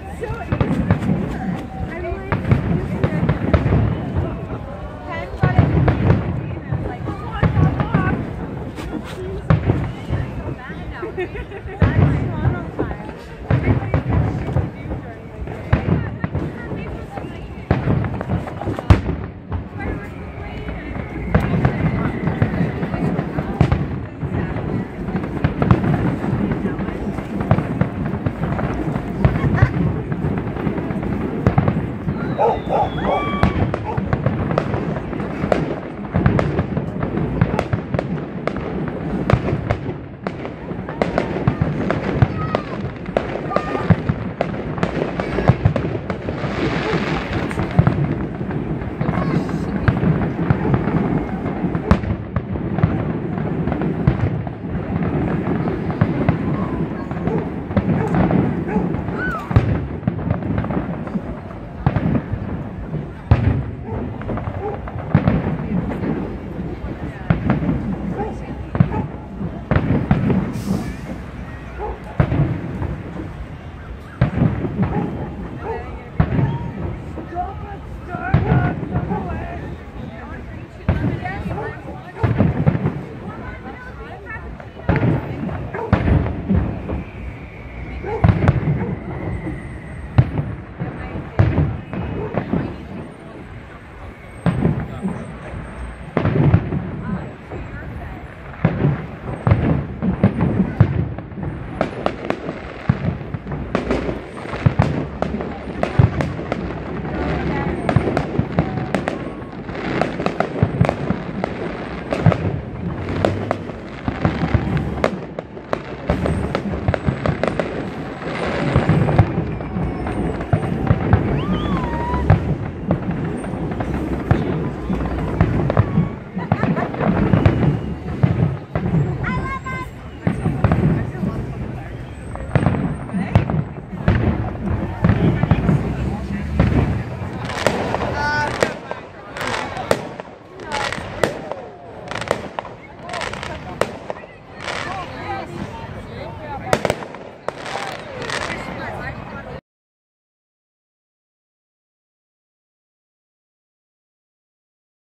It's so it's I'm oh, oh, oh.